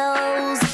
nose.